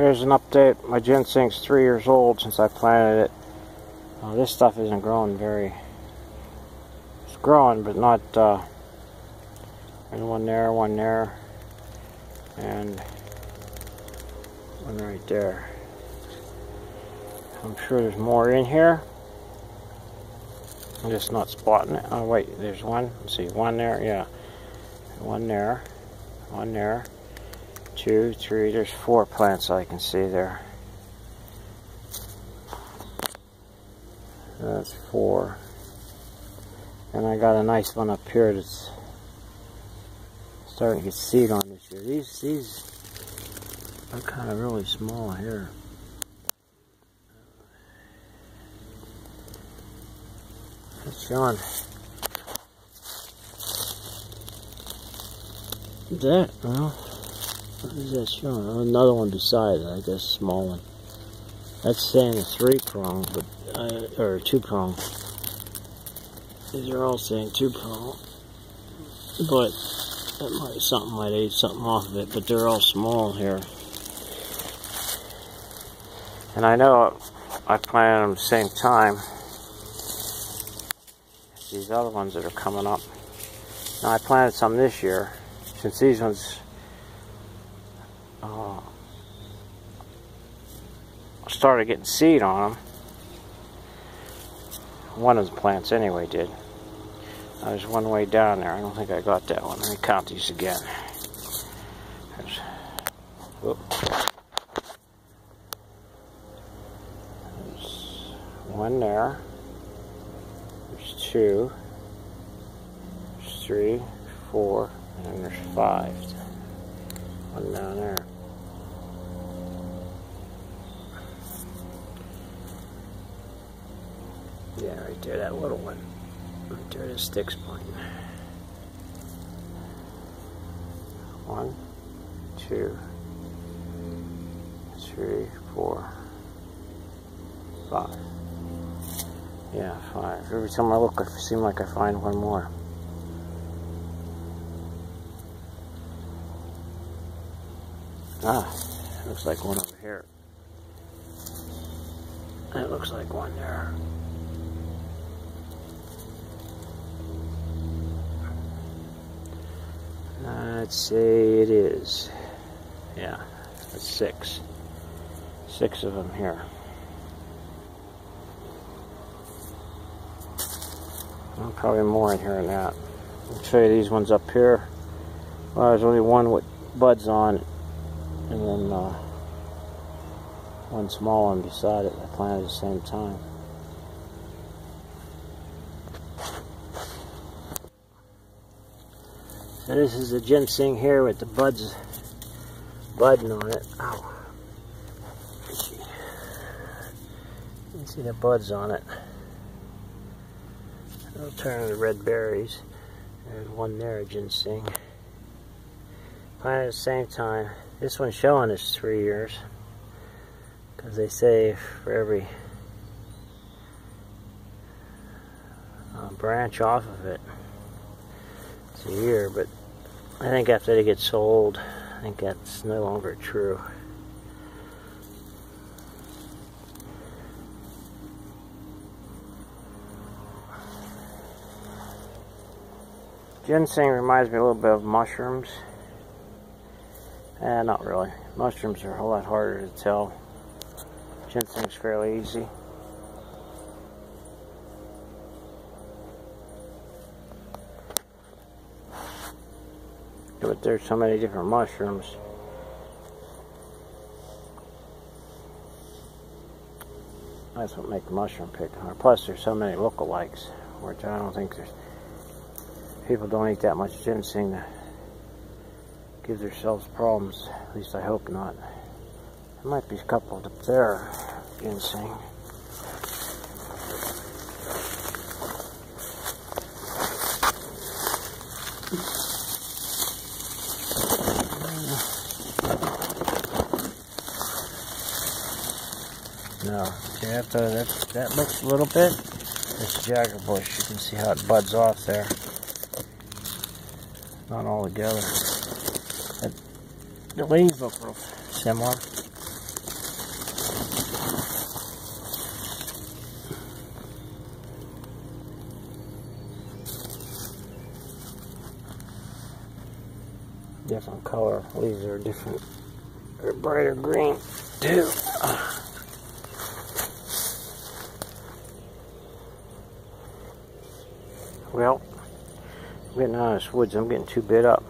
here's an update. My ginseng's three years old since I planted it. Uh, this stuff isn't growing very... It's growing, but not... Uh, and one there, one there, and one right there. I'm sure there's more in here. I'm just not spotting it. Oh wait, there's one. Let's see, one there, yeah. One there, one there, two, three, there's four plants I can see there. That's four. And I got a nice one up here that's starting to get seed on this year. These, these are kind of really small here. That's showing. That, well, what is that showing? Another one beside it, I guess, small one. That's saying a three prong, but, uh, or two prong. These are all saying two prong. But, that might something might eat something off of it, but they're all small here. And I know I planted them the same time these other ones that are coming up. Now I planted some this year, since these ones uh, started getting seed on them. One of the plants anyway did. There's one way down there. I don't think I got that one. Let me count these again. There's. There's one there. There's two. There's three, four, and then there's five. One down there. Yeah, right there, that little one. Right there, the stick's pointing. One, two, three, four, five. Yeah, five. Every time I look, I seem like I find one more. Ah, looks like one over here. That looks like one there. Let's say it is. Yeah, that's six. Six of them here. Well, probably more in here than that. I'll show you these ones up here. Well, there's only one with buds on it. And then uh, one small one beside it I planted at the same time. So this is the ginseng here with the buds budding on it. Ow. You can see the buds on it. It'll turn into red berries. There's one there, ginseng. Planted at the same time. This one's showing us three years. Because they say for every uh, branch off of it, it's a year. But I think after they get sold, I think that's no longer true. Ginseng reminds me a little bit of mushrooms. Eh, not really. Mushrooms are a whole lot harder to tell. Ginseng's fairly easy. But there's so many different mushrooms. That's what makes mushroom picking hard. Plus, there's so many lookalikes, which I don't think there's people don't eat that much ginseng to give themselves problems. At least I hope not. There might be a couple up there, ginseng. No. See, that, uh, that, that looks a little bit. It's jagger bush, you can see how it buds off there. Not all together. That, the leaves look real similar. Different color. Leaves are different. They're brighter green too. Well, I'm getting out of this woods. I'm getting too bit up.